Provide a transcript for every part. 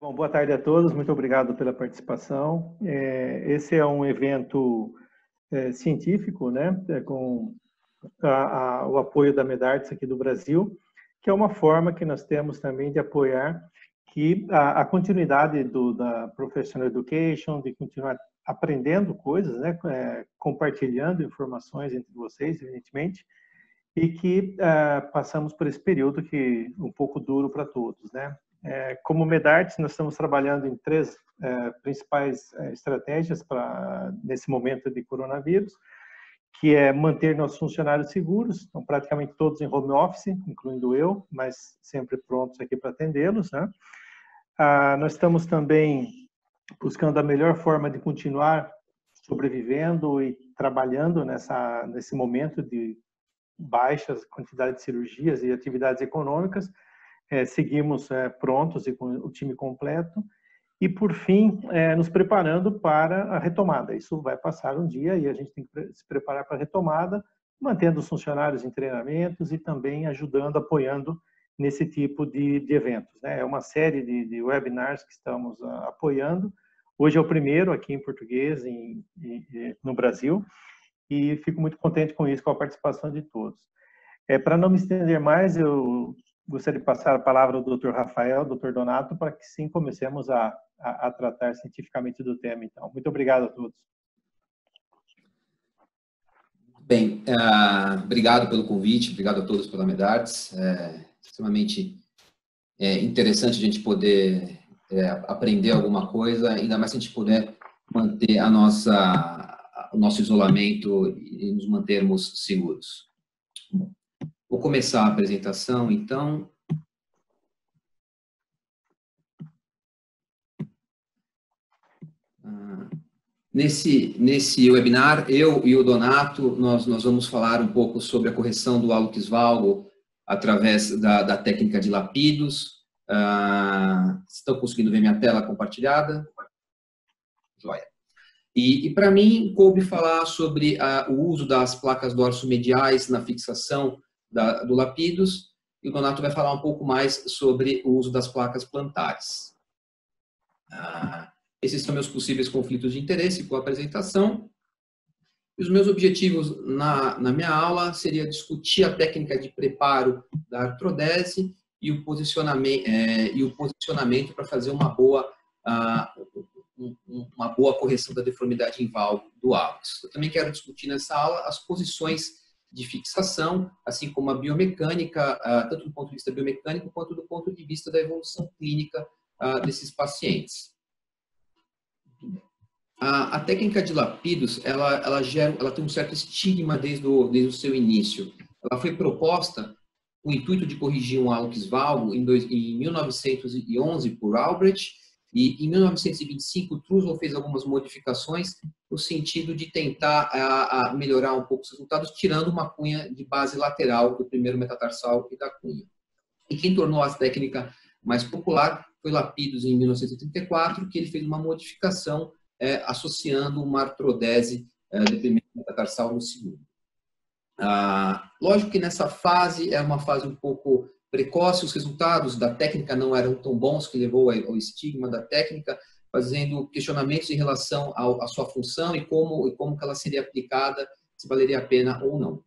Bom, boa tarde a todos, muito obrigado pela participação. É, esse é um evento é, científico, né, é, com a, a, o apoio da Medartes aqui do Brasil, que é uma forma que nós temos também de apoiar que a, a continuidade do, da professional education, de continuar aprendendo coisas, né, é, compartilhando informações entre vocês, evidentemente, e que passamos por esse período que um pouco duro para todos, né? É, como Medartes, nós estamos trabalhando em três é, principais é, estratégias para nesse momento de coronavírus, que é manter nossos funcionários seguros, estão praticamente todos em home office, incluindo eu, mas sempre prontos aqui para atendê-los, né? Ah, nós estamos também buscando a melhor forma de continuar sobrevivendo e trabalhando nessa nesse momento de baixas quantidade de cirurgias e atividades econômicas, é, seguimos é, prontos e com o time completo. E, por fim, é, nos preparando para a retomada. Isso vai passar um dia e a gente tem que se preparar para a retomada, mantendo os funcionários em treinamentos e também ajudando, apoiando nesse tipo de, de eventos. Né? É uma série de, de webinars que estamos a, apoiando. Hoje é o primeiro aqui em português em, em, no Brasil e fico muito contente com isso, com a participação de todos. É, para não me estender mais, eu gostaria de passar a palavra ao Dr. Rafael, Dr. Donato, para que sim comecemos a, a, a, tratar cientificamente do tema. Então, muito obrigado a todos. Bem, uh, obrigado pelo convite, obrigado a todos pela Medartes. É extremamente é, interessante a gente poder é, aprender alguma coisa, ainda mais se a gente puder manter a nossa, o nosso isolamento e nos mantermos seguros. Bom, Vou começar a apresentação, então. Ah, nesse, nesse webinar, eu e o Donato, nós, nós vamos falar um pouco sobre a correção do hálux valgo através da, da técnica de lapidos. Ah, estão conseguindo ver minha tela compartilhada? Joia. E, e para mim, coube falar sobre ah, o uso das placas dorsomediais na fixação da, do Lapidos, e o Donato vai falar um pouco mais sobre o uso das placas plantares. Ah, esses são meus possíveis conflitos de interesse com a apresentação. E os meus objetivos na, na minha aula seria discutir a técnica de preparo da artrodese e o posicionamento, é, e o posicionamento para fazer uma boa, ah, uma boa correção da deformidade valvo do hálux. Eu também quero discutir nessa aula as posições de fixação, assim como a biomecânica, ah, tanto do ponto de vista biomecânico quanto do ponto de vista da evolução clínica ah, desses pacientes. A, técnica de Lapidos, ela, ela, gera, ela tem um certo estigma desde o, desde o seu início. Ela foi proposta com o intuito de corrigir um hálux valgo em, dois, em 1911 por Albrecht e em 1925, Trussell fez algumas modificações no sentido de tentar a, a melhorar um pouco os resultados, tirando uma cunha de base lateral do primeiro metatarsal e da cunha. E quem tornou a técnica mais popular foi Lapidos em 1934, que ele fez uma modificação é, associando uma artrodese é, do primeiro metatarsal no segundo. Ah, lógico que nessa fase é uma fase um pouco precoce, os resultados da técnica não eram tão bons, que levou ao estigma da técnica, fazendo questionamentos em relação à sua função e como, e como ela seria aplicada, se valeria a pena ou não.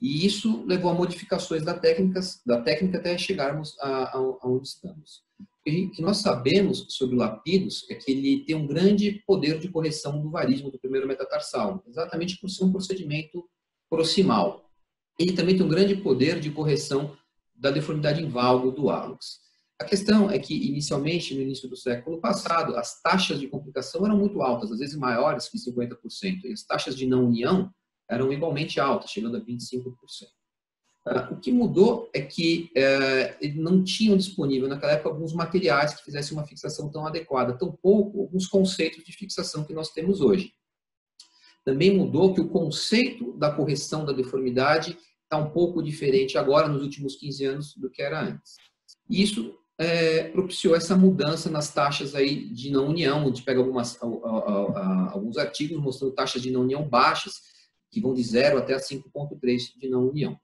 E isso levou a modificações da técnica, da técnica até chegarmos a, a, a onde estamos. O que nós sabemos sobre o Lapidos é que ele tem um grande poder de correção do varismo do primeiro metatarsal, exatamente por ser um procedimento proximal. Ele também tem um grande poder de correção da deformidade valgo do hálux. A questão é que, inicialmente, no início do século passado, as taxas de complicação eram muito altas, às vezes maiores que 50%, e as taxas de não união eram igualmente altas, chegando a 25%. Ah, o que mudou é que eh, não tinham disponível naquela época alguns materiais que fizessem uma fixação tão adequada, tampouco alguns conceitos de fixação que nós temos hoje. Também mudou que o conceito da correção da deformidade está um pouco diferente agora, nos últimos 15 anos, do que era antes. Isso é, propiciou essa mudança nas taxas aí de não união. A gente pega algumas, alguns artigos mostrando taxas de não união baixas, que vão de 0 até 5,3 de não união.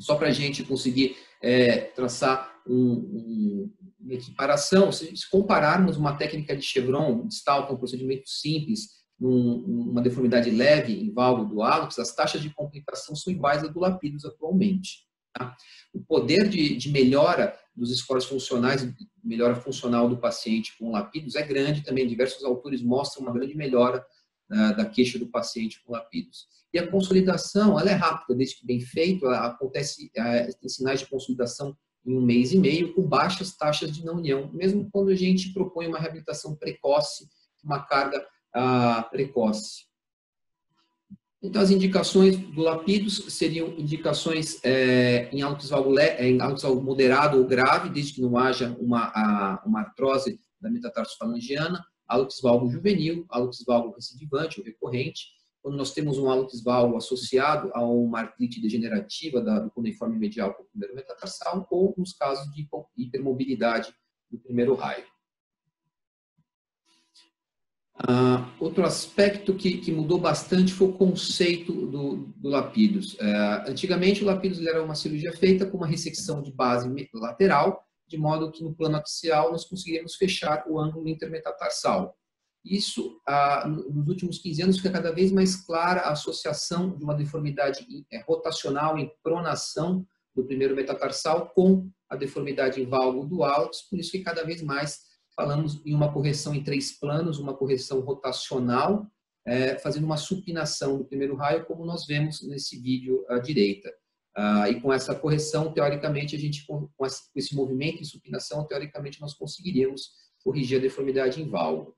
Só para a gente conseguir é, traçar um, um, uma equiparação, se compararmos uma técnica de chevron distal, que é um procedimento simples, numa deformidade leve em válvula do hálux, as taxas de complicação são iguais às do lapidus atualmente. Tá? O poder de, de, melhora dos scores funcionais, melhora funcional do paciente com lapidus é grande também. Diversos autores mostram uma grande melhora uh, da queixa do paciente com lapidus. E a consolidação, ela é rápida, desde que bem feito, acontece, uh, tem sinais de consolidação em um mês e meio, com baixas taxas de não união, mesmo quando a gente propõe uma reabilitação precoce, uma carga precoce. Então, as indicações do Lapidos seriam indicações é, em alto é, em moderado ou grave, desde que não haja uma, a, uma artrose da metatarsofalangiana, hálux valgo juvenil, hálux valgo recidivante ou recorrente. Quando nós temos um hálux valgo associado a uma artrite degenerativa da, do cuneiforme medial com o primeiro metatarsal, ou nos casos de hipermobilidade do primeiro raio. Uh, outro aspecto que, que, mudou bastante foi o conceito do, do Lapidus. Uh, antigamente, o Lapidus era uma cirurgia feita com uma ressecção de base lateral, de modo que no plano axial nós conseguiríamos fechar o ângulo intermetatarsal. Isso, uh, nos últimos 15 anos, fica cada vez mais clara a associação de uma deformidade é, rotacional em pronação do primeiro metatarsal com a deformidade em válvulo do hálux, por isso que cada vez mais falamos em uma correção em três planos, uma correção rotacional, é, fazendo uma supinação do primeiro raio, como nós vemos nesse vídeo à direita. Ah, e com essa correção, teoricamente, a gente, com esse movimento de supinação, teoricamente, nós conseguiríamos corrigir a deformidade em válvula.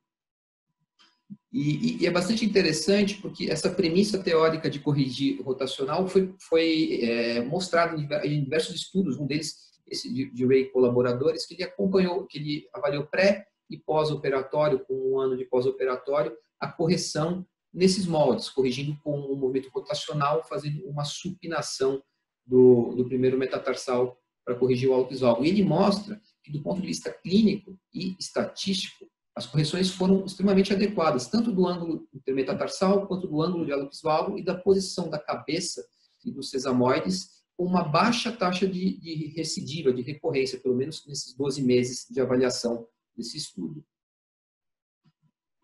E, e, é bastante interessante porque essa premissa teórica de corrigir rotacional foi, foi é, mostrada em diversos estudos, um deles esse de, Ray colaboradores, que ele acompanhou, que ele avaliou pré e pós-operatório, com um ano de pós-operatório, a correção nesses moldes, corrigindo com um movimento rotacional, fazendo uma supinação do, do primeiro metatarsal para corrigir o alto valgo. E ele mostra que, do ponto de vista clínico e estatístico, as correções foram extremamente adequadas, tanto do ângulo intermetatarsal quanto do ângulo de alto valgo e da posição da cabeça e dos sesamoides uma baixa taxa de, de recidiva, de recorrência, pelo menos nesses 12 meses de avaliação desse estudo.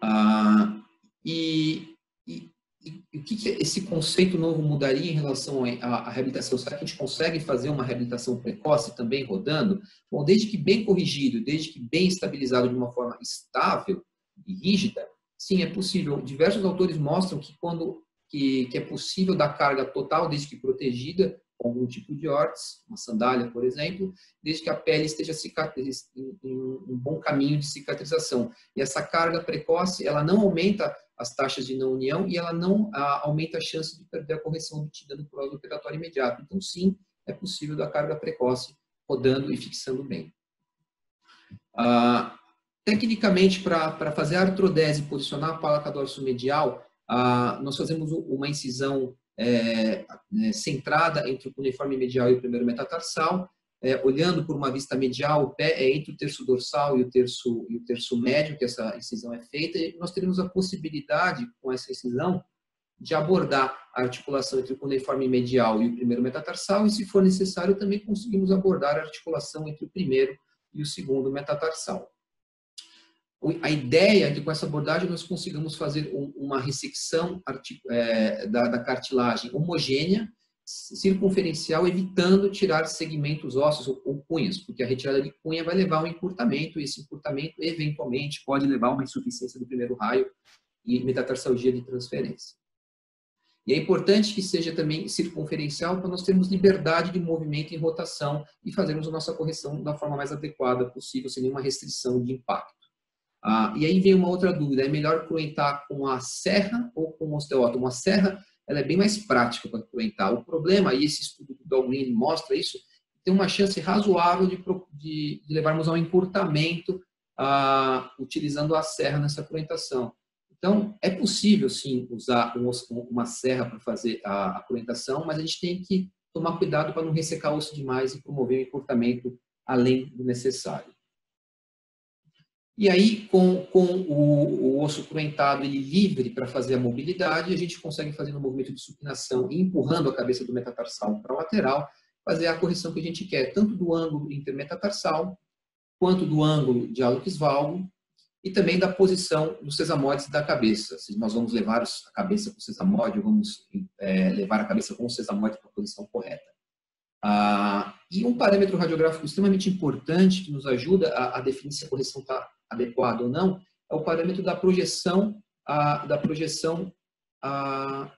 Ah, e, e, e, o que, que, esse conceito novo mudaria em relação à, reabilitação? Será que a gente consegue fazer uma reabilitação precoce também rodando? Bom, desde que bem corrigido, desde que bem estabilizado de uma forma estável e rígida, sim, é possível. Diversos autores mostram que quando que, que é possível dar carga total, desde que protegida, algum tipo de órtese, uma sandália, por exemplo, desde que a pele esteja em, um bom caminho de cicatrização. E essa carga precoce, ela não aumenta as taxas de não união e ela não a, aumenta a chance de perder a correção obtida no pós-operatório imediato. Então, sim, é possível da carga precoce rodando e fixando bem. Ah, tecnicamente, para fazer a artrodese e posicionar a placa dorsomedial, ah, nós fazemos uma incisão é, é, centrada entre o cuneiforme medial e o primeiro metatarsal, é, olhando por uma vista medial, o pé é entre o terço dorsal e o terço, e o terço médio, que essa incisão é feita, e nós teremos a possibilidade, com essa incisão, de abordar a articulação entre o cuneiforme medial e o primeiro metatarsal, e se for necessário, também conseguimos abordar a articulação entre o primeiro e o segundo metatarsal a ideia é que com essa abordagem nós consigamos fazer uma ressecção é, da, cartilagem homogênea, circunferencial, evitando tirar segmentos ósseos ou, cunhas, porque a retirada de cunha vai levar a um encurtamento, e esse encurtamento eventualmente pode levar a uma insuficiência do primeiro raio e metatarsalgia de transferência. E é importante que seja também circunferencial para nós termos liberdade de movimento e rotação e fazermos a nossa correção da forma mais adequada possível, sem nenhuma restrição de impacto. Ah, e aí vem uma outra dúvida, é melhor cruentar com a serra ou com o osteótomo? A serra ela é bem mais prática para cruentar. O problema, e esse estudo do Dalgreen mostra isso, tem uma chance razoável de, de, de levarmos a um encurtamento ah, utilizando a serra nessa cruentação. Então, é possível, sim, usar uma serra para fazer a, a cruentação, mas a gente tem que tomar cuidado para não ressecar o osso demais e promover o encurtamento além do necessário. E aí, com, com o, o osso cruentado ele livre para fazer a mobilidade, a gente consegue fazer um movimento de supinação e empurrando a cabeça do metatarsal para a lateral, fazer a correção que a gente quer, tanto do ângulo intermetatarsal, quanto do ângulo de hálux valgo e também da posição dos sesamoides da cabeça. Se nós vamos levar a cabeça com o sesamoide vamos é, levar a cabeça com o sesamoide para a posição correta. Ah, e um parâmetro radiográfico extremamente importante que nos ajuda a, a definir se a correção está adequada ou não é o parâmetro da projeção, a, da projeção, a,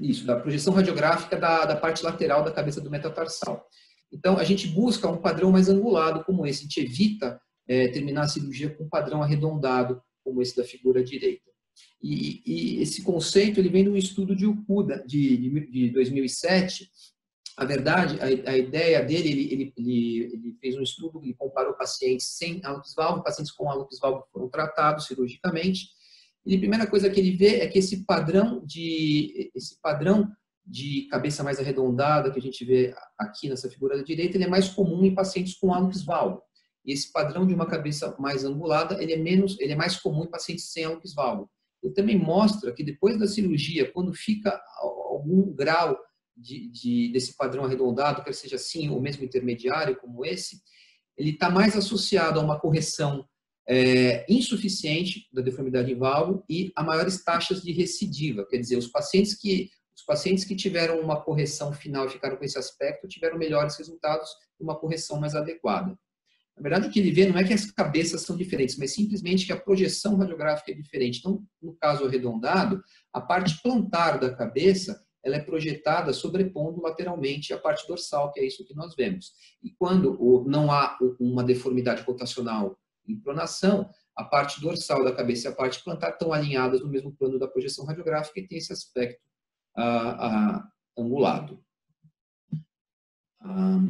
isso, da projeção radiográfica da, da parte lateral da cabeça do metatarsal. Então, a gente busca um padrão mais angulado como esse, a gente evita é, terminar a cirurgia com um padrão arredondado como esse da figura direita. E, e esse conceito ele vem de um estudo de Okuda, de, de, de 2007, a verdade, a, a ideia dele, ele, ele, ele, ele, fez um estudo, ele comparou pacientes sem hálux valgo, pacientes com hálux valgo foram tratados cirurgicamente. E a primeira coisa que ele vê é que esse padrão de esse padrão de cabeça mais arredondada que a gente vê aqui nessa figura da direita, ele é mais comum em pacientes com hálux valgo. E esse padrão de uma cabeça mais angulada, ele é menos, ele é mais comum em pacientes sem hálux valgo. Ele também mostra que depois da cirurgia, quando fica algum grau de, de, desse padrão arredondado, quer seja assim ou mesmo intermediário como esse, ele está mais associado a uma correção é, insuficiente da deformidade em valgo e a maiores taxas de recidiva. Quer dizer, os pacientes que os pacientes que tiveram uma correção final e ficaram com esse aspecto tiveram melhores resultados e uma correção mais adequada. Na verdade, o que ele vê não é que as cabeças são diferentes, mas simplesmente que a projeção radiográfica é diferente. Então, no caso arredondado, a parte plantar da cabeça ela é projetada sobrepondo lateralmente a parte dorsal, que é isso que nós vemos. E quando não há uma deformidade rotacional em pronação, a parte dorsal da cabeça e a parte plantar estão alinhadas no mesmo plano da projeção radiográfica e tem esse aspecto ah, ah, angulado. Ah,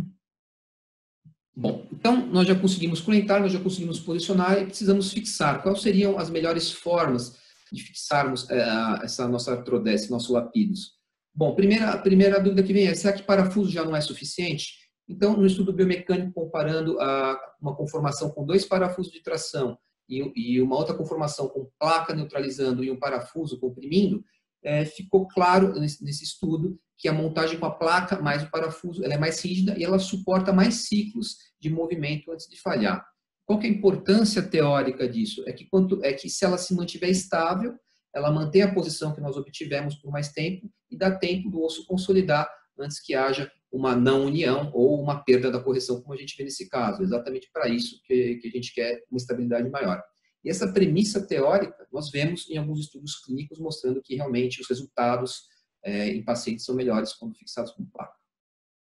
bom, então nós já conseguimos conectar, nós já conseguimos posicionar e precisamos fixar. Quais seriam as melhores formas de fixarmos eh, essa nossa artrodese, nosso lapidus? Bom, primeira, a primeira dúvida que vem é, será que parafuso já não é suficiente? Então, no estudo biomecânico, comparando a, uma conformação com dois parafusos de tração e, e uma outra conformação com placa neutralizando e um parafuso comprimindo, é, ficou claro nesse, nesse, estudo que a montagem com a placa mais o parafuso ela é mais rígida e ela suporta mais ciclos de movimento antes de falhar. Qual é a importância teórica disso? É que, quanto, é que se ela se mantiver estável, ela mantém a posição que nós obtivemos por mais tempo e dá tempo do osso consolidar antes que haja uma não união ou uma perda da correção, como a gente vê nesse caso. Exatamente para isso que, que a gente quer uma estabilidade maior. E essa premissa teórica nós vemos em alguns estudos clínicos mostrando que realmente os resultados é, em pacientes são melhores quando fixados com placa,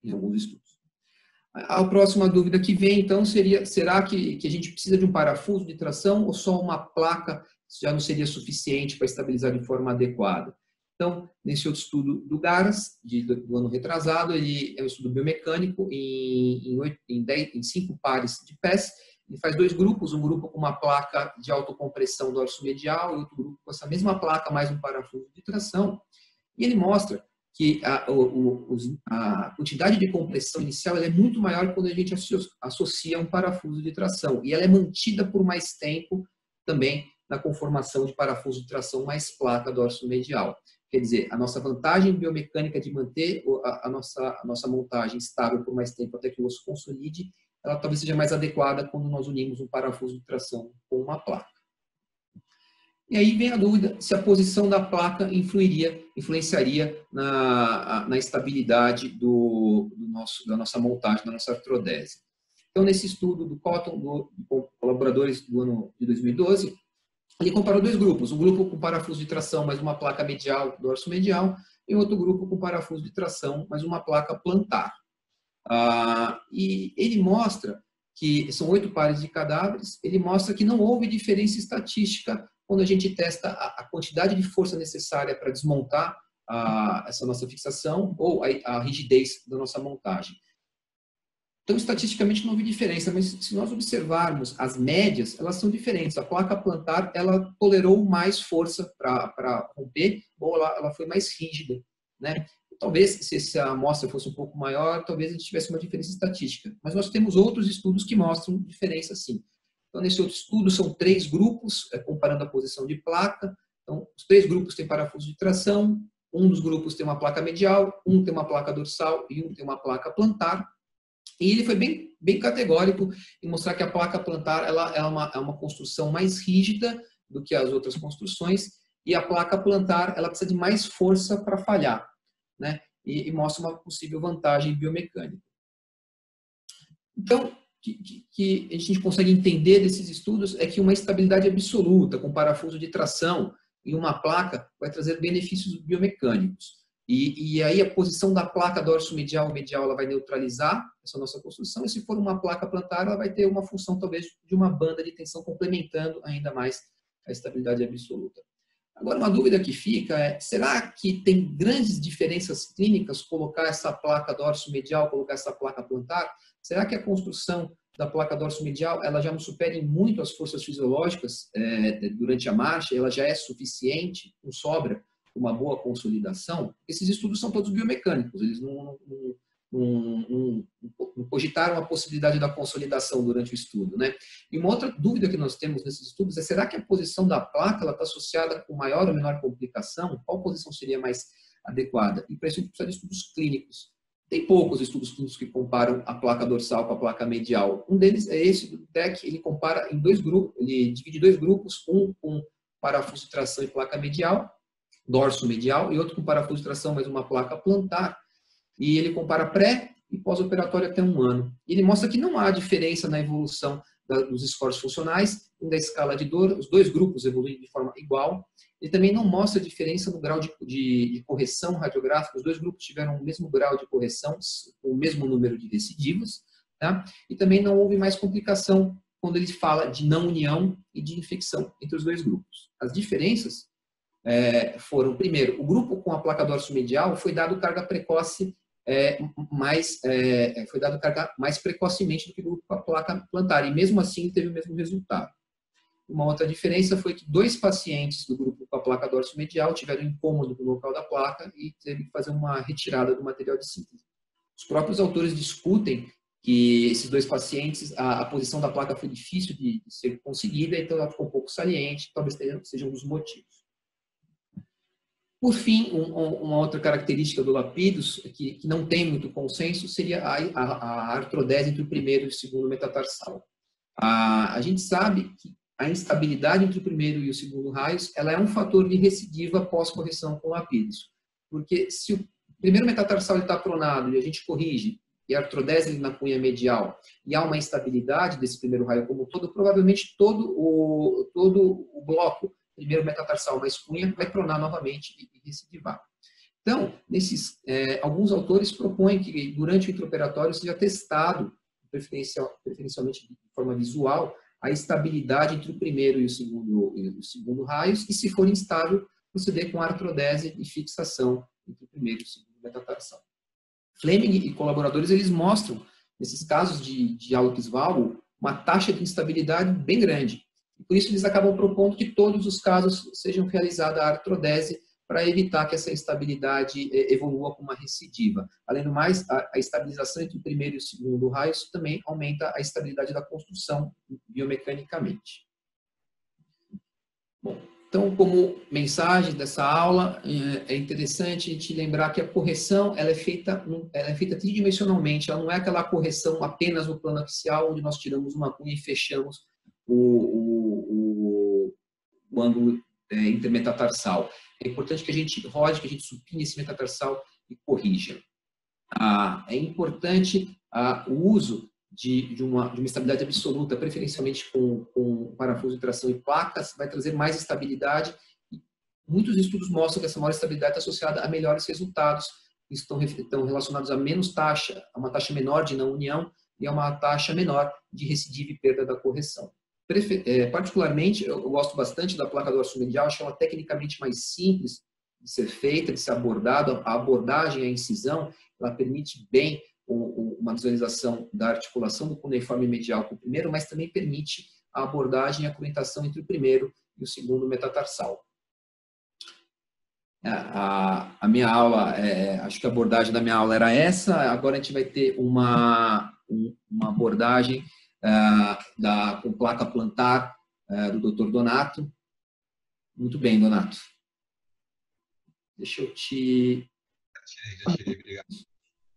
em alguns estudos. A próxima dúvida que vem, então, seria: será que, que a gente precisa de um parafuso de tração ou só uma placa já não seria suficiente para estabilizar de forma adequada. Então, nesse outro estudo do Garas, de, do ano retrasado, ele é um estudo biomecânico em, em, em, em cinco pares de pés. Ele faz dois grupos, um grupo com uma placa de autocompressão dorso medial e outro grupo com essa mesma placa, mais um parafuso de tração. E ele mostra que a, o, a quantidade de compressão inicial é muito maior quando a gente associa um parafuso de tração. E ela é mantida por mais tempo também na conformação de parafuso de tração mais placa dorso medial. Quer dizer, a nossa vantagem biomecânica de manter a, nossa, a nossa montagem estável por mais tempo até que o osso consolide, ela talvez seja mais adequada quando nós unimos um parafuso de tração com uma placa. E aí vem a dúvida se a posição da placa influiria, influenciaria na, na estabilidade do, do nosso, da nossa montagem, da nossa artrodese. Então, nesse estudo do Cotton, do, do colaboradores do ano de 2012, ele comparou dois grupos, um grupo com parafuso de tração, mais uma placa medial, dorso medial, e outro grupo com parafuso de tração, mais uma placa plantar. Ah, e ele mostra que são oito pares de cadáveres, ele mostra que não houve diferença estatística quando a gente testa a, quantidade de força necessária para desmontar a, essa nossa fixação ou a, a rigidez da nossa montagem. Então, estatisticamente não houve diferença, mas se nós observarmos as médias, elas são diferentes. A placa plantar, ela tolerou mais força para romper, ou ela, ela, foi mais rígida, né? Talvez, se essa amostra fosse um pouco maior, talvez a gente tivesse uma diferença estatística. Mas nós temos outros estudos que mostram diferença sim. Então, nesse outro estudo, são três grupos, é, comparando a posição de placa. Então, os três grupos têm parafuso de tração, um dos grupos tem uma placa medial, um tem uma placa dorsal e um tem uma placa plantar E ele foi bem, bem categórico em mostrar que a placa plantar ela, é, uma, é uma construção mais rígida do que as outras construções e a placa plantar ela precisa de mais força para falhar, né? E, e, mostra uma possível vantagem biomecânica. Então, que, que, a gente consegue entender desses estudos é que uma estabilidade absoluta com parafuso de tração em uma placa vai trazer benefícios biomecânicos. E, e aí a posição da placa dorso-medial medial ela vai neutralizar essa nossa construção, e se for uma placa plantar, ela vai ter uma função talvez de uma banda de tensão complementando ainda mais a estabilidade absoluta. Agora, uma dúvida que fica é, será que tem grandes diferenças clínicas colocar essa placa dorso-medial, colocar essa placa plantar? Será que a construção da placa dorso-medial ela já não supera muito as forças fisiológicas é, durante a marcha? Ela já é suficiente, não sobra uma boa consolidação? Esses estudos são todos biomecânicos, eles não, não cogitaram a possibilidade da consolidação durante o estudo. Né? E uma outra dúvida que nós temos nesses estudos é, será que a posição da placa está associada com maior ou menor complicação? Qual posição seria mais adequada? E para isso a gente precisa de estudos clínicos. Tem poucos estudos clínicos que comparam a placa dorsal com a placa medial. Um deles é esse do DEC, ele compara em dois grupos, ele divide dois grupos, um com parafuso de tração e placa medial, dorso medial, e outro com parafuso de tração, mas uma placa plantar e ele compara pré e pós-operatório até um ano. Ele mostra que não há diferença na evolução dos esforços funcionais, da escala de dor, os dois grupos evoluem de forma igual. Ele também não mostra diferença no grau de, de, de, correção radiográfica, os dois grupos tiveram o mesmo grau de correção, o mesmo número de recidivos, tá? e também não houve mais complicação quando ele fala de não união e de infecção entre os dois grupos. As diferenças é, foram, primeiro, o grupo com a placa dorso-medial foi dado carga precoce é, mais, é, foi dado carga mais precocemente do que o com a placa plantar, e mesmo assim teve o mesmo resultado. Uma outra diferença foi que dois pacientes do grupo com a placa dorso-medial tiveram incômodo no local da placa e teve que fazer uma retirada do material de síntese. Os próprios autores discutem que esses dois pacientes, a, a posição da placa foi difícil de, de, ser conseguida, então ela ficou um pouco saliente, talvez seja um dos motivos. Por fim, um, uma outra característica do Lapidus, que, que, não tem muito consenso, seria a, a, a, artrodese entre o primeiro e o segundo metatarsal. A, a gente sabe que a instabilidade entre o primeiro e o segundo raios ela é um fator de recidiva pós-correção com Lapidus. Porque se o primeiro metatarsal está pronado e a gente corrige, e a artrodese na cunha medial, e há uma instabilidade desse primeiro raio como todo, provavelmente todo o, todo o bloco primeiro metatarsal mais cunha, vai pronar novamente e, recidivar. Então, nesses, é, alguns autores propõem que durante o intraoperatório seja testado, preferencial, preferencialmente de forma visual, a estabilidade entre o primeiro e o segundo, e o segundo raios, e se for instável, proceder com artrodese e fixação entre o primeiro e o segundo metatarsal. Fleming e colaboradores, eles mostram, nesses casos de, de valgo, uma taxa de instabilidade bem grande, por isso, eles acabam propondo que todos os casos sejam realizada a artrodese para evitar que essa instabilidade eh, evolua com uma recidiva. Além do mais, a estabilização entre o primeiro e o segundo raio também aumenta a estabilidade da construção biomecanicamente. Bom, então, como mensagem dessa aula, eh, é interessante a gente lembrar que a correção ela é feita, ela é feita tridimensionalmente, ela não é aquela correção apenas no plano axial, onde nós tiramos uma cunha e fechamos o, o, o, o ângulo é, intermetatarsal. É importante que a gente rode, que a gente supine esse metatarsal e corrija. Ah, é importante ah, o uso de, de, uma, de uma estabilidade absoluta, preferencialmente com, com parafuso de tração e placas, vai trazer mais estabilidade. Muitos estudos mostram que essa maior estabilidade está associada a melhores resultados, estão, estão relacionados a menos taxa, a uma taxa menor de não união e a uma taxa menor de recidiva e perda da correção. É, particularmente, eu gosto bastante da placa dorso medial, acho ela tecnicamente mais simples de ser feita, de ser abordada. A abordagem, a incisão, ela permite bem uma visualização da articulação do cuneiforme medial com o primeiro, mas também permite a abordagem e a cruentação entre o primeiro e o segundo metatarsal. A, a minha aula, é, acho que a abordagem da minha aula era essa. Agora a gente vai ter uma, uma abordagem da, com placa plantar uh, do Dr. Donato. Muito bem, Donato. Deixa eu te. Já tirei, já tirei, obrigado.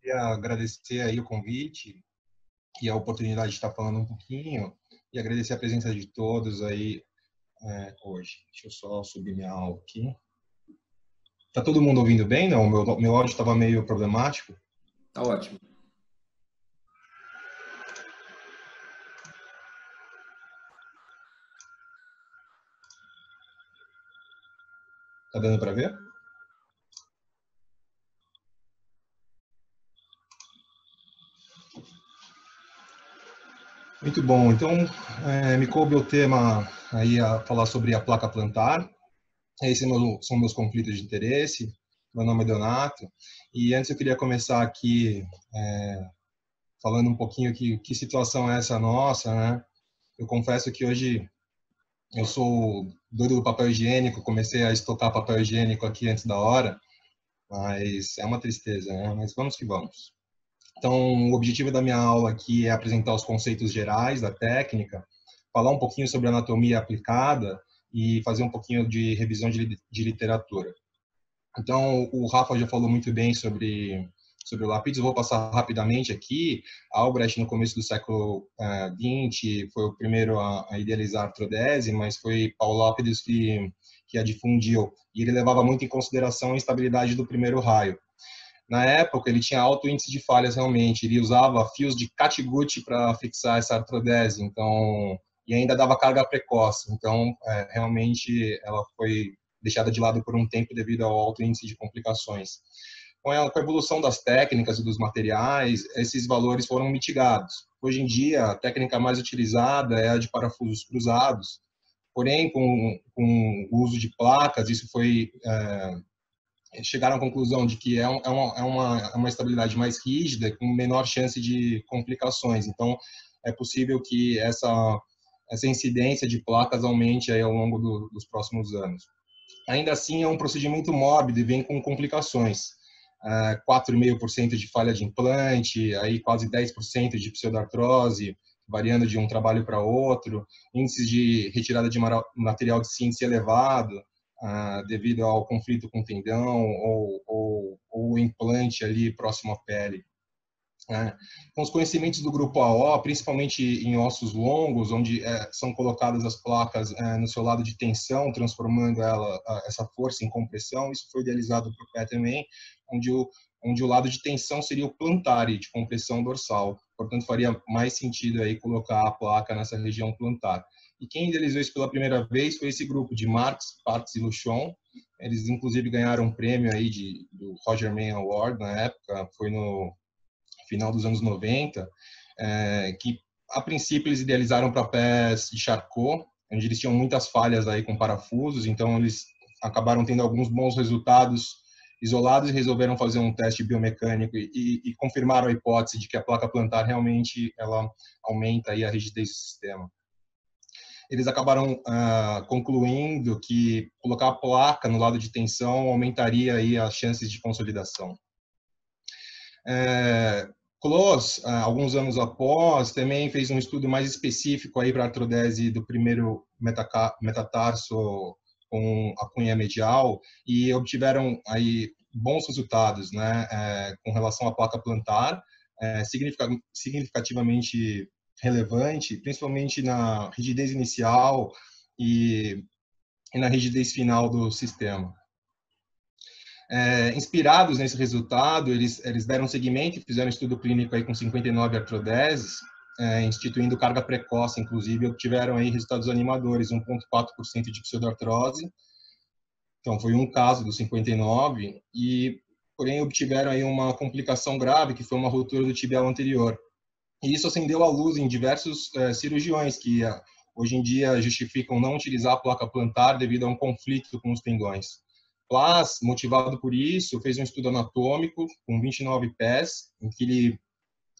Queria agradecer aí o convite, e a oportunidade de estar falando um pouquinho e agradecer a presença de todos aí é, hoje. Deixa eu só subir minha aula aqui. Tá todo mundo ouvindo bem? Não, meu, meu áudio estava meio problemático. Tá ótimo. Tá dando para ver? Muito bom. Então, é, me coube o tema aí a falar sobre a placa plantar. Esses são meus conflitos de interesse. Meu nome é Donato. E antes eu queria começar aqui é, falando um pouquinho que, que situação é essa nossa, né? Eu confesso que hoje eu sou doido do papel higiênico, comecei a estocar papel higiênico aqui antes da hora, mas é uma tristeza, né? Mas vamos que vamos. Então, o objetivo da minha aula aqui é apresentar os conceitos gerais da técnica, falar um pouquinho sobre anatomia aplicada e fazer um pouquinho de revisão de, de literatura. Então, o Rafa já falou muito bem sobre sobre o lápis, vou passar rapidamente aqui. Albrecht, no começo do século XX, uh, foi o primeiro a, a, idealizar a artrodese, mas foi Paulo Lápides que, que a difundiu. E ele levava muito em consideração a instabilidade do primeiro raio. Na época, ele tinha alto índice de falhas realmente. Ele usava fios de catgut para fixar essa artrodese, então e ainda dava carga precoce. Então, é, realmente, ela foi deixada de lado por um tempo devido ao alto índice de complicações. Com a, evolução das técnicas e dos materiais, esses valores foram mitigados. Hoje em dia, a técnica mais utilizada é a de parafusos cruzados. Porém, com, com o uso de placas, isso foi é, chegaram à conclusão de que é, um, é, uma, é, uma, é uma estabilidade mais rígida, com menor chance de complicações. Então, é possível que essa, essa incidência de placas aumente aí ao longo do, dos próximos anos. Ainda assim, é um procedimento mórbido e vem com complicações. Uh, 4,5% de falha de implante, aí quase 10% de pseudartrose, variando de um trabalho para outro, índices de retirada de material de síntese elevado, ah, devido ao conflito com o tendão ou, ou, ou implante ali próximo à pele. É. Com os conhecimentos do grupo AO, principalmente em ossos longos, onde é, são colocadas as placas é, no seu lado de tensão, transformando ela, essa força em compressão, isso foi idealizado por pé também, onde o, onde o lado de tensão seria o plantar de compressão dorsal. Portanto, faria mais sentido aí colocar a placa nessa região plantar. E quem idealizou isso pela primeira vez foi esse grupo de Marx, Parks e Luchon. Eles, inclusive, ganharam um prêmio aí de, do Roger Mann Award na época, foi no final dos anos 90, é, que, a princípio, eles idealizaram para pés de Charcot, onde eles tinham muitas falhas aí com parafusos, então eles acabaram tendo alguns bons resultados isolados e resolveram fazer um teste biomecânico e, e, e confirmaram a hipótese de que a placa plantar realmente ela aumenta aí a rigidez do sistema eles acabaram uh, concluindo que colocar a placa no lado de tensão aumentaria aí as chances de consolidação. É, Close, uh, alguns anos após, também fez um estudo mais específico aí para artrodese do primeiro metatarso com a cunha medial e obtiveram aí bons resultados, né, é, com relação à placa plantar, é, significativamente relevante, principalmente na rigidez inicial e, e na rigidez final do sistema. É, inspirados nesse resultado, eles, eles deram seguimento e fizeram um estudo clínico aí com 59 artrodeses, é, instituindo carga precoce, inclusive, obtiveram aí resultados animadores, 1,4% de pseudoartrose, então foi um caso dos 59, e porém obtiveram aí uma complicação grave, que foi uma ruptura do tibial anterior. E isso acendeu a luz em diversos é, cirurgiões que eh, hoje em dia justificam não utilizar a placa plantar devido a um conflito com os tendões. Plas, motivado por isso, fez um estudo anatômico com 29 pés, em que ele,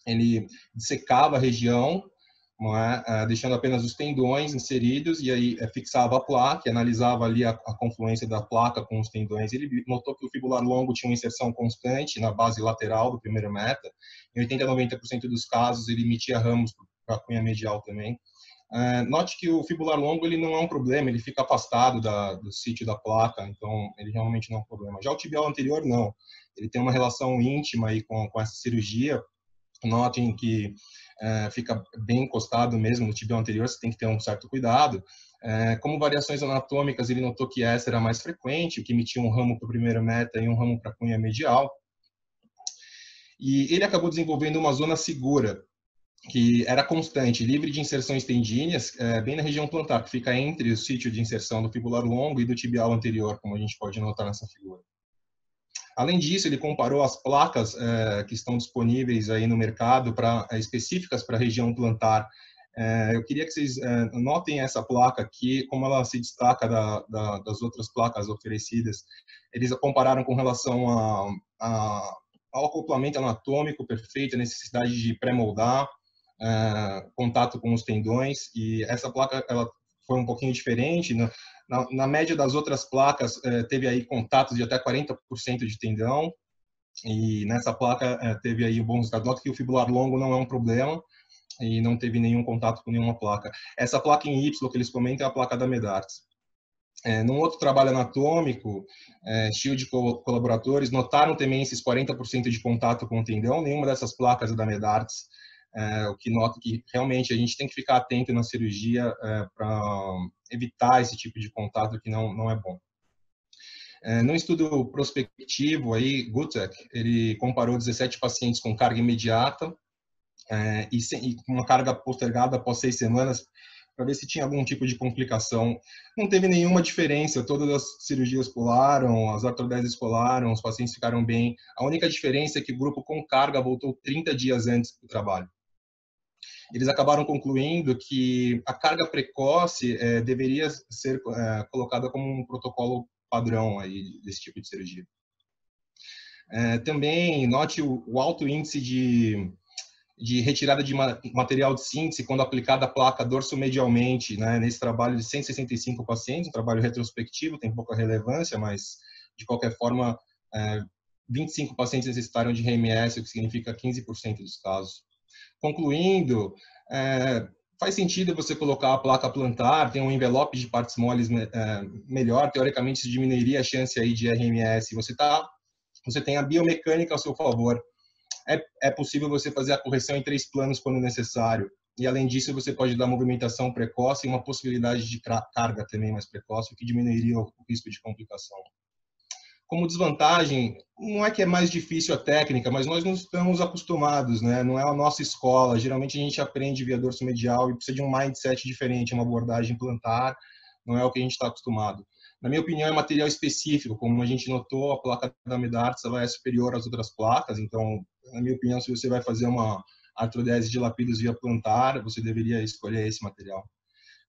ele dissecava a região é? é? deixando apenas os tendões inseridos e aí é, fixava a placa, analisava ali a, a, confluência da placa com os tendões. Ele notou que o fibular longo tinha uma inserção constante na base lateral do primeiro meta. Em 80 a 90% dos casos, ele emitia ramos para a cunha medial também. É, note que o fibular longo ele não é um problema, ele fica afastado da, do sítio da placa, então ele realmente não é um problema. Já o tibial anterior, não. Ele tem uma relação íntima aí com, com essa cirurgia. Notem que é, fica bem encostado mesmo no tibial anterior, você tem que ter um certo cuidado. É, como variações anatômicas, ele notou que essa era mais frequente, o que emitia um ramo para o primeiro meta e um ramo para a cunha medial. E ele acabou desenvolvendo uma zona segura, que era constante, livre de inserções tendíneas, é, bem na região plantar, que fica entre o sítio de inserção do fibular longo e do tibial anterior, como a gente pode notar nessa figura. Além disso, ele comparou as placas é, que estão disponíveis aí no mercado para é, específicas para a região plantar. É, eu queria que vocês é, notem essa placa aqui, como ela se destaca da, da, das outras placas oferecidas. Eles a compararam com relação a, a, ao acoplamento anatômico perfeito, a necessidade de pré-moldar, contato com os tendões, e essa placa ela foi um pouquinho diferente. Né? Na, na média das outras placas, é, teve aí contatos de até 40% de tendão, e nessa placa é, teve aí o bom resultado. Nota que o fibular longo não é um problema, e não teve nenhum contato com nenhuma placa. Essa placa em Y que eles comentam é a placa da Medarts. É, num outro trabalho anatômico, é, Shield colaboradores notaram também esses 40% de contato com o tendão, nenhuma dessas placas é da Medarts, é, o que nota que realmente a gente tem que ficar atento na cirurgia é, para evitar esse tipo de contato que não, não é bom. É, no estudo prospectivo, aí, Gutek, ele comparou 17 pacientes com carga imediata é, e, sem, e, uma carga postergada após seis semanas, para ver se tinha algum tipo de complicação. Não teve nenhuma diferença, todas as cirurgias pularam, as artrodeses pularam, os pacientes ficaram bem. A única diferença é que o grupo com carga voltou 30 dias antes do trabalho eles acabaram concluindo que a carga precoce é, deveria ser é, colocada como um protocolo padrão aí desse tipo de cirurgia. É, também note o, o, alto índice de, de retirada de ma material de síntese quando aplicada a placa dorsomedialmente, né, nesse trabalho de 165 pacientes, um trabalho retrospectivo, tem pouca relevância, mas de qualquer forma, 25 pacientes necessitaram de RMS, o que significa 15% dos casos. Concluindo, é, faz sentido você colocar a placa plantar, tem um envelope de partes moles é, melhor, teoricamente isso diminuiria a chance aí de RMS. Você tá, você tem a biomecânica ao seu favor. É, é possível você fazer a correção em três planos quando necessário. E além disso, você pode dar movimentação precoce e uma possibilidade de carga também mais precoce, o que diminuiria o risco de complicação. Como desvantagem, não é que é mais difícil a técnica, mas nós não estamos acostumados, né? Não é a nossa escola. Geralmente a gente aprende via dorso medial e precisa de um mindset diferente, uma abordagem plantar, não é o que a gente está acostumado. Na minha opinião, é material específico, como a gente notou, a placa da Medarts ela é superior às outras placas, então, na minha opinião, se você vai fazer uma artrodese de lapidos via plantar, você deveria escolher esse material.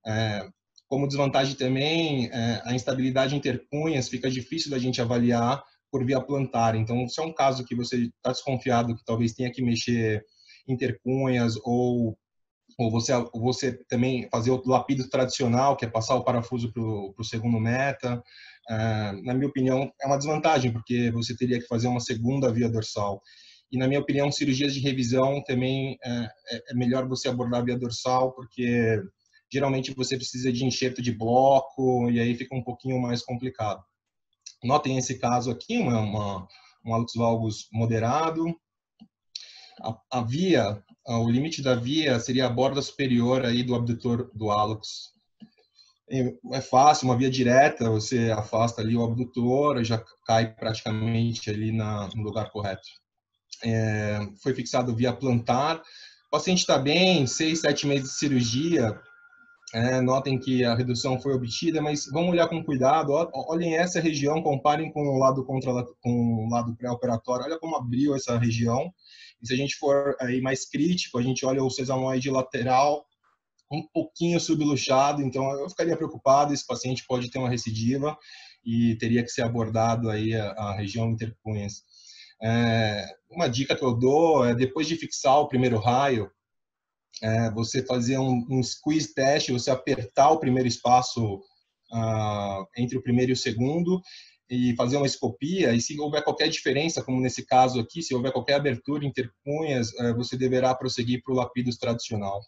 É, como desvantagem também, é, a instabilidade intercunhas fica difícil da gente avaliar por via plantar. Então, se é um caso que você está desconfiado que talvez tenha que mexer intercunhas ou ou você, você também fazer o lapido tradicional, que é passar o parafuso para o segundo meta, é, na minha opinião, é uma desvantagem, porque você teria que fazer uma segunda via dorsal. E, na minha opinião, cirurgias de revisão também é, é, é melhor você abordar via dorsal, porque geralmente você precisa de enxerto de bloco e aí fica um pouquinho mais complicado. Notem esse caso aqui, uma, uma, um hálux valgus moderado. A, a, via, o limite da via seria a borda superior aí do abdutor do hálux. É fácil, uma via direta, você afasta ali o abdutor, já cai praticamente ali na, no lugar correto. É, foi fixado via plantar. O paciente está bem, seis, sete meses de cirurgia, é, notem que a redução foi obtida, mas vamos olhar com cuidado. Olhem essa região, comparem com o lado contra com o lado pré-operatório. Olha como abriu essa região. E se a gente for aí mais crítico, a gente olha o sesamoide lateral um pouquinho subluxado, então eu ficaria preocupado. Esse paciente pode ter uma recidiva e teria que ser abordado aí a, a região intercunhas. É, uma dica que eu dou é depois de fixar o primeiro raio, é, você fazer um, um, squeeze teste, você apertar o primeiro espaço uh, entre o primeiro e o segundo e fazer uma escopia, e se houver qualquer diferença, como nesse caso aqui, se houver qualquer abertura intercunhas, uh, você deverá prosseguir para o lapidos tradicional.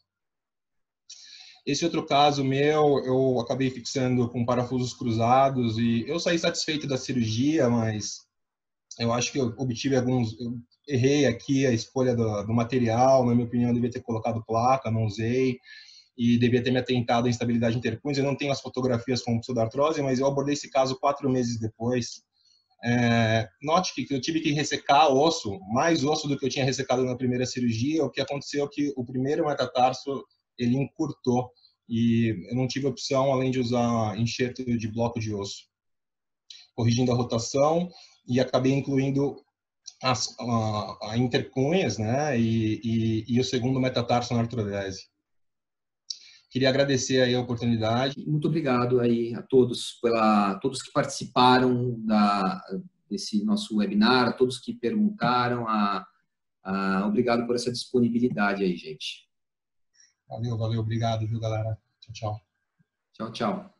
Esse outro caso meu, eu acabei fixando com parafusos cruzados e eu saí satisfeito da cirurgia, mas eu acho que eu obtive alguns, errei aqui a escolha do, do material, na minha opinião, eu devia ter colocado placa, não usei e devia ter me atentado à instabilidade intercunhas. Eu não tenho as fotografias com pseudartrose, mas eu abordei esse caso quatro meses depois. É, note que eu tive que ressecar osso, mais osso do que eu tinha ressecado na primeira cirurgia. O que aconteceu é que o primeiro metatarso ele encurtou e eu não tive opção além de usar enxerto de bloco de osso, corrigindo a rotação e acabei incluindo as a, a intercunhas, né, e, e, e o segundo metatarso na artrodese. Queria agradecer aí a oportunidade. Muito obrigado aí a todos pela todos que participaram da desse nosso webinar, a todos que perguntaram, a, a, obrigado por essa disponibilidade aí, gente. Valeu, valeu, obrigado, viu, galera? Tchau, tchau. Tchau, tchau.